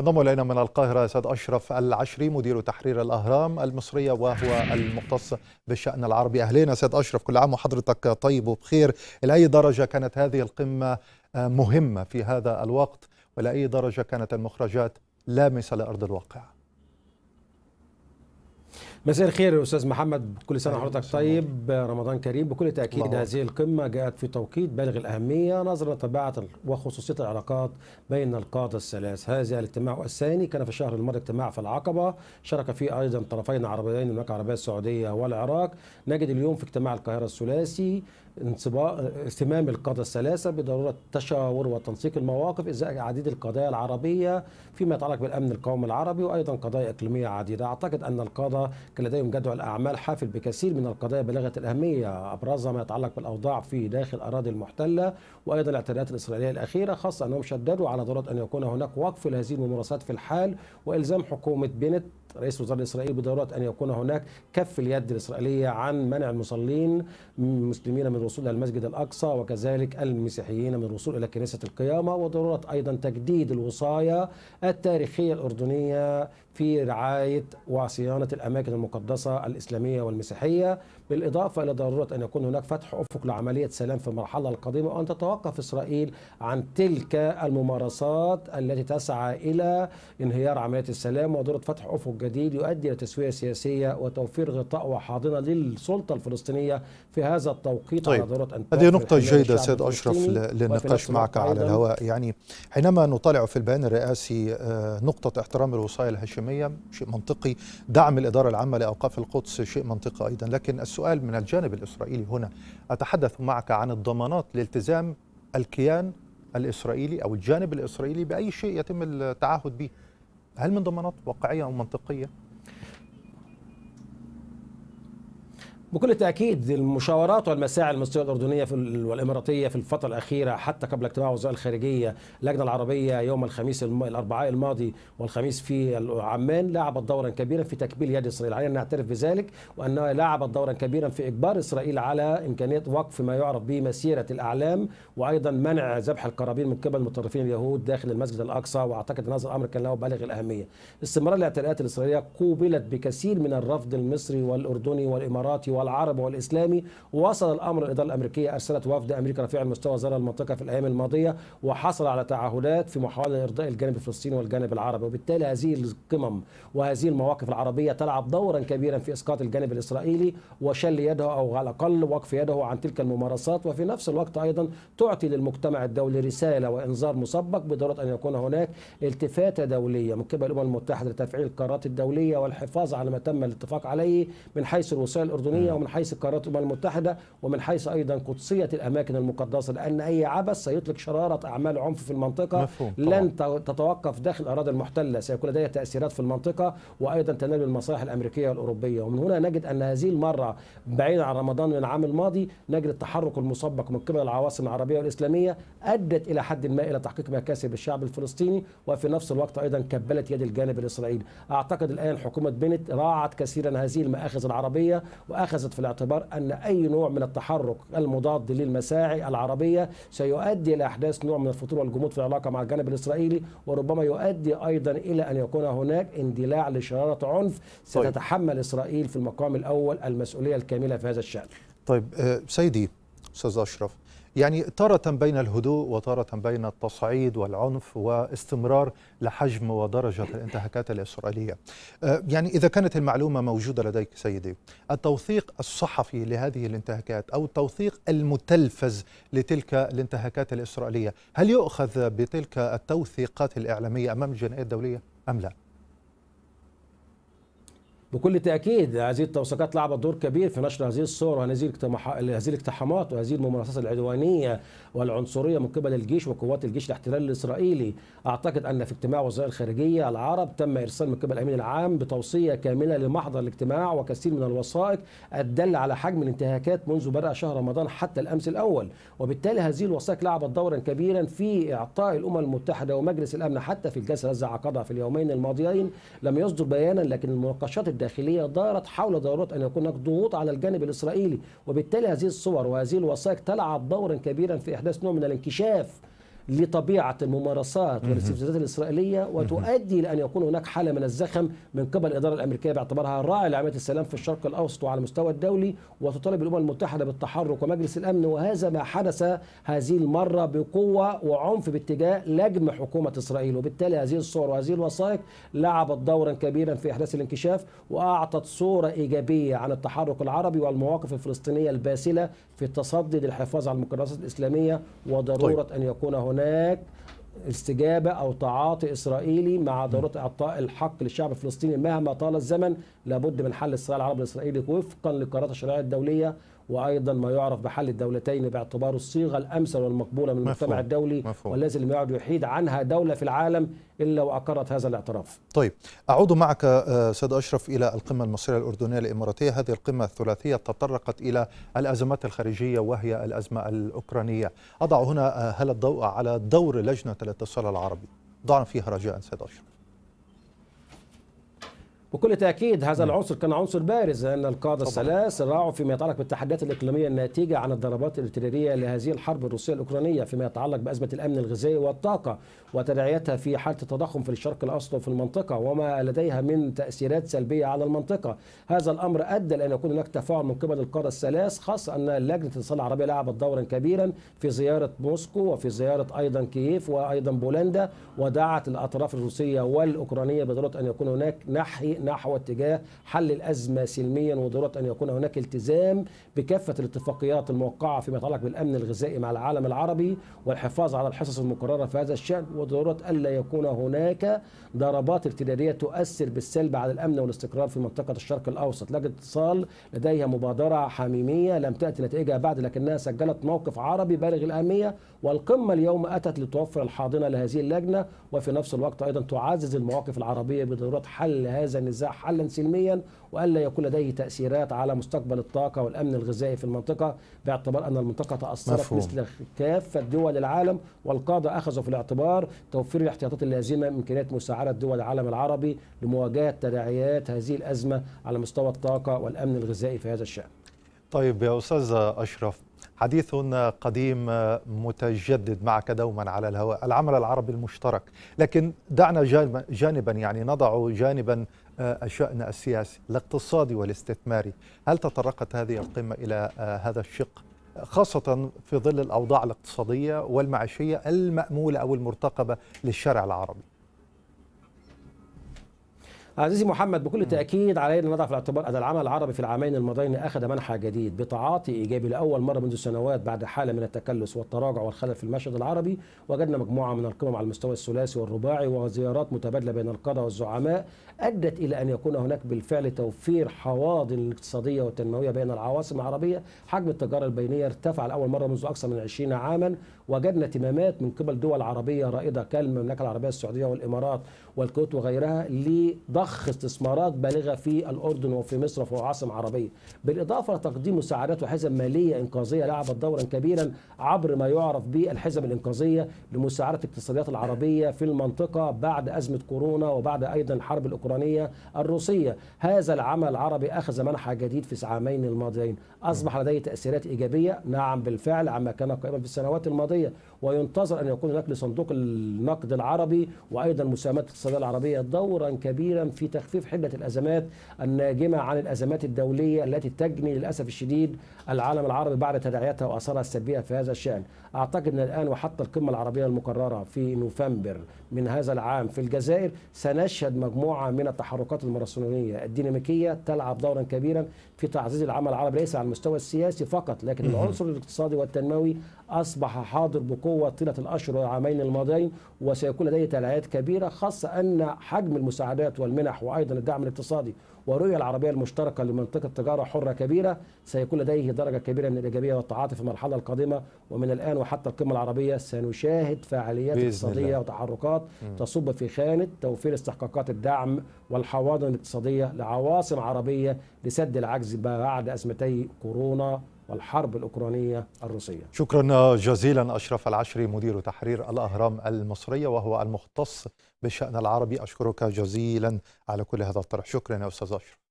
انضم إلينا من القاهرة سيد أشرف العشري مدير تحرير الأهرام المصرية وهو المختص بالشأن العربي. أهلين سيد أشرف كل عام وحضرتك طيب وبخير. إلى أي درجة كانت هذه القمة مهمة في هذا الوقت؟ وإلى أي درجة كانت المخرجات لامسة لأرض الواقع؟ مساء الخير أستاذ محمد كل سنة وحضرتك طيب رمضان كريم بكل تأكيد. هذه القمة جاءت في توقيت بالغ الأهمية نظرا لطبيعه وخصوصية العلاقات بين القاده الثلاث. هذا الاجتماع الثاني كان في الشهر الماضي اجتماع في العقبة. شارك فيه أيضا طرفين عربيين المملكه العربية السعودية والعراق. نجد اليوم في اجتماع القاهرة الثلاثي اهتمام القادة الثلاثة بضرورة التشاور وتنسيق المواقف إزاء عديد القضايا العربية فيما يتعلق بالأمن القومي العربي وأيضا قضايا إقليمية عديدة. أعتقد أن القادة كان لديهم جدول أعمال حافل بكثير من القضايا بالغة الأهمية. أبرزها ما يتعلق بالأوضاع في داخل الأراضي المحتلة وأيضا الاعتداءات الإسرائيلية الأخيرة خاصة أنهم شددوا على ضرورة أن يكون هناك وقف لهذه الممارسات في الحال وإلزام حكومة بنت رئيس وزراء إسرائيل بضرورة أن يكون هناك كف اليد الإسرائيلية عن منع المصلين المسلمين من الوصول إلى المسجد الأقصى وكذلك المسيحيين من الوصول إلى كنيسة القيامة وضرورة أيضا تجديد الوصايه التاريخية الأردنية في رعاية وصيانة الأماكن المقدسة. الإسلامية والمسيحية بالإضافة إلى ضرورة أن يكون هناك فتح أفق لعملية سلام في المرحلة القادمه وأن تتوقف إسرائيل عن تلك الممارسات التي تسعى إلى انهيار عملية السلام وضرورة فتح أفق جديد يؤدي إلى تسوية سياسية وتوفير غطاء وحاضنة للسلطة الفلسطينية في هذا التوقيت طيب. على ضرورة أن هذه نقطة جيدة سيد أشرف للنقاش معك على الهواء يعني حينما نطالع في البيان الرئاسي نقطة احترام الوصاية الهاشمية شيء منطقي دعم الإدارة العامه لأوقاف القدس شيء منطقي أيضا. لكن السؤال من الجانب الإسرائيلي هنا. أتحدث معك عن الضمانات لالتزام الكيان الإسرائيلي أو الجانب الإسرائيلي بأي شيء يتم التعهد به؟ هل من ضمانات واقعية أو منطقية؟ بكل تأكيد المشاورات والمساعي المصرية الأردنية والإماراتية في الفترة الأخيرة حتى قبل اجتماع وزراء الخارجية اللجنة العربية يوم الخميس الأربعاء الماضي والخميس في عمان لعبت دورا كبيرا في تكبيل يد إسرائيل. علينا نعترف بذلك وأنها لعبت دورا كبيرا في إجبار إسرائيل على إمكانية وقف ما يعرف بمسيرة الأعلام وأيضا منع ذبح القرابين من قبل متطرفين اليهود داخل المسجد الأقصى. وأعتقد أن هذا الأمر كان له بالغ الأهمية. استمرار الاعتداءات الإسرائيلية قوبلت بكثير من الرفض المصري والأردني والإماراتي والعربي والإسلامي وصل الأمر الاداره الأمريكية أرسلت وفد أمريكا رفيع المستوى زار المنطقة في الأيام الماضية وحصل على تعهدات في محاولة لارضاء الجانب الفلسطيني والجانب العربي وبالتالي هذه القمم وهذه المواقف العربية تلعب دورا كبيرا في إسقاط الجانب الإسرائيلي وشل يده أو على الأقل وقف يده عن تلك الممارسات وفي نفس الوقت أيضا تعطي للمجتمع الدولي رسالة وإنذار مسبق بضرورة أن يكون هناك التفاته دولية من قبل الأمم المتحدة لتفعيل القرارات الدولية والحفاظ على ما تم الاتفاق عليه من حيث الوصايه الاردنيه ومن حيث قرارات الأمم المتحدة ومن حيث أيضا قدسية الأماكن المقدسة لأن أي عبث سيطلق شرارة أعمال عنف في المنطقة. مفهوم لن تتوقف داخل الأراضي المحتلة سيكون لديها تأثيرات في المنطقة وأيضا تنال المصالح الأمريكية والأوروبية. ومن هنا نجد أن هذه المرة بعيدا عن رمضان من العام الماضي نجد التحرك المسبق من قبل العواصم العربية والإسلامية أدت إلى حد ما إلى تحقيق مكاسب الشعب الفلسطيني وفي نفس الوقت أيضا كبلت يد الجانب الإسرائيلي. أعتقد الآن حكومة بنت راعت كثيرا هذه المآخذ العربية واخذت في الاعتبار أن أي نوع من التحرك المضاد للمساعي العربية سيؤدي إلى أحداث نوع من الفتور والجمود في العلاقة مع الجانب الإسرائيلي وربما يؤدي أيضا إلى أن يكون هناك اندلاع لشرارة عنف ستتحمل إسرائيل في المقام الأول المسؤولية الكاملة في هذا الشأن. طيب سيدي أستاذ أشرف يعني تارة بين الهدوء وتارة بين التصعيد والعنف واستمرار لحجم ودرجة الانتهاكات الإسرائيلية يعني إذا كانت المعلومة موجودة لديك سيدي التوثيق الصحفي لهذه الانتهاكات أو التوثيق المتلفز لتلك الانتهاكات الإسرائيلية هل يؤخذ بتلك التوثيقات الإعلامية أمام الجنائية الدولية أم لا؟ بكل تأكيد هذه التوثيقات لعبت دور كبير في نشر هذه الصور وهذه هذه الاقتحامات وهذه الممارسات العدوانية والعنصرية من قبل الجيش وقوات الجيش الاحتلال الإسرائيلي. أعتقد أن في اجتماع وزراء الخارجية العرب تم إرسال من قبل الأمين العام بتوصية كاملة لمحضر الاجتماع وكثير من الوثائق الدل على حجم الانتهاكات منذ بدأ شهر رمضان حتى الأمس الأول. وبالتالي هذه الوثائق لعبت دورا كبيرا في إعطاء الأمم المتحدة ومجلس الأمن حتى في الجلسة التي عقدها في اليومين الماضيين لم يصدر بيانا لكن المناقشات الداخلية دارت حول ضرورة أن يكون هناك ضغوط على الجانب الإسرائيلي وبالتالي هذه الصور وهذه الوثائق تلعب دورا كبيرا في إحداث نوع من الانكشاف. لطبيعة الممارسات والاستفزازات الإسرائيلية وتؤدي ان يكون هناك حالة من الزخم من قبل الإدارة الأمريكية باعتبارها راعي لعملية السلام في الشرق الأوسط وعلى المستوى الدولي وتطالب الأمم المتحدة بالتحرك ومجلس الأمن وهذا ما حدث هذه المرة بقوة وعنف باتجاه لجم حكومة إسرائيل. وبالتالي هذه الصور وهذه الوثائق لعبت دورا كبيرا في إحداث الانكشاف وأعطت صورة إيجابية عن التحرك العربي والمواقف الفلسطينية الباسلة في التصدي للحفاظ على المقدسات الإسلامية وضرورة طيب. أن يكون هناك استجابة أو تعاطي إسرائيلي مع ضرورة إعطاء الحق للشعب الفلسطيني مهما طال الزمن لابد من حل الصراع العربي الإسرائيلي وفقا للقرارات الشرعية الدولية وأيضا ما يعرف بحل الدولتين باعتباره الصيغة الأمثل والمقبولة من المجتمع الدولي مفهوم. والذي لم يعد يحيد عنها دولة في العالم إلا وأقرت هذا الاعتراف. طيب أعود معك آه، سيد أشرف إلى القمة المصرية الأردنية الإماراتية، هذه القمة الثلاثية تطرقت إلى الأزمات الخارجية وهي الأزمة الأوكرانية. أضع هنا هل الضوء على دور لجنة الاتصال العربي. ضعنا فيها رجاء سيد أشرف. بكل تأكيد هذا العنصر كان عنصر بارز أن القادة الثلاث راعوا فيما يتعلق بالتحديات الإقليمية الناتجة عن الضربات الارتدادية لهذه الحرب الروسية الأوكرانية فيما يتعلق بأزمة الأمن الغذائي والطاقة وتداعياتها في حالة التضخم في الشرق الأوسط وفي المنطقة وما لديها من تأثيرات سلبية على المنطقة. هذا الأمر أدى لأن يكون هناك تفاعل من قبل القادة الثلاث خاصة أن لجنة الاتصال العربية لعبت دورا كبيرا في زيارة موسكو وفي زيارة أيضا كييف وأيضا بولندا ودعت الأطراف الروسية والأوكرانية بضرورة أن يكون هناك نحي نحو اتجاه حل الأزمة سلميا وضرورة أن يكون هناك التزام بكافة الاتفاقيات الموقعة فيما يتعلق بالأمن الغذائي مع العالم العربي والحفاظ على الحصص المقررة في هذا الشأن وضرورة ألا يكون هناك ضربات ارتدادية تؤثر بالسلب على الأمن والاستقرار في منطقة الشرق الأوسط. لجنة اتصال لديها مبادرة حميمية لم تأتي نتائجها بعد لكنها سجلت موقف عربي بالغ الأهمية والقمة اليوم أتت لتوفر الحاضنة لهذه اللجنة وفي نفس الوقت أيضا تعزز المواقف العربية بضرورة حل هذا النزاع حلا سلميا والا يكون لديه تأثيرات على مستقبل الطاقة والأمن الغذائي في المنطقة باعتبار أن المنطقة تأثرت مفهوم. مثل كافة دول العالم والقادة أخذوا في الاعتبار توفير الاحتياطات اللازمة من امكانيه مساعدة دول العالم العربي لمواجهة تداعيات هذه الأزمة على مستوى الطاقة والأمن الغذائي في هذا الشأن. طيب يا أستاذ أشرف حديث قديم متجدد معك دوما على الهواء العمل العربي المشترك لكن دعنا جانبا يعني نضع جانبا الشأن السياسي الاقتصادي والاستثماري. هل تطرقت هذه القمة إلى آه، هذا الشق خاصة في ظل الأوضاع الاقتصادية والمعيشية المأمولة أو المرتقبة للشارع العربي؟ عزيزي محمد بكل تأكيد علينا نضع في الاعتبار أن العمل العربي في العامين الماضيين أخذ منحى جديد بتعاطي إيجابي لأول مرة منذ سنوات بعد حالة من التكلس والتراجع والخلل في المشهد العربي وجدنا مجموعة من القمم على المستوى الثلاثي والرباعي وزيارات متبادلة بين القادة والزعماء أدت إلى أن يكون هناك بالفعل توفير حواضن اقتصادية وتنموية بين العواصم العربية. حجم التجارة البينية ارتفع لأول مرة منذ أكثر من 20 عاما وجدنا اهتمامات من قبل دول عربية رائدة كالمملكة العربية السعودية والإمارات والكويت وغيرها لضخ استثمارات بالغة في الأردن وفي مصر وفي عواصم عربية. بالإضافة لتقديم مساعدات وحزم مالية إنقاذية لعبت دورا كبيرا عبر ما يعرف بالحزم الإنقاذية لمساعدة الاقتصاديات العربية في المنطقة بعد أزمة كورونا وبعد أيضا الحرب الأوكرانية الروسية. هذا العمل العربي أخذ منحى جديد في العامين الماضيين. أصبح لديه تأثيرات إيجابية. نعم بالفعل عما كان قائما في السنوات الماضية. وينتظر أن يكون هناك لصندوق النقد العربي وأيضا مساهمات الاقتصادية العربية دورا كبيرا في تخفيف حدة الأزمات الناجمة عن الأزمات الدولية التي تجني للأسف الشديد العالم العربي بعد تداعياتها وأثارها السلبية في هذا الشأن. أعتقد أن الآن وحتى القمة العربية المقررة في نوفمبر من هذا العام في الجزائر سنشهد مجموعة من التحركات المارسونية الديناميكية تلعب دورا كبيرا في تعزيز العمل العربي ليس على المستوى السياسي فقط لكن العنصر الاقتصادي والتنموي أصبح حاضر بقوة طيلة الأشهر والعامين الماضيين وسيكون لديه تداعيات كبيرة خاصة أن حجم المساعدات والمنح وأيضا الدعم الاقتصادي والرؤية العربية المشتركة لمنطقة تجارة حرة كبيرة سيكون لديه درجة كبيرة من الإيجابية والتعاطي في المرحلة القادمة ومن الآن وحتى القمة العربية سنشاهد فعاليات اقتصادية. وتحركات. تصب في خانة توفير استحقاقات الدعم والحواضن الاقتصادية لعواصم عربية لسد العجز بعد أزمتي كورونا والحرب الأوكرانية الروسية. شكرا جزيلا أشرف العشري مدير تحرير الأهرام المصرية وهو المختص بالشأن العربي. أشكرك جزيلا على كل هذا الطرح. شكرا يا أستاذ أشرف.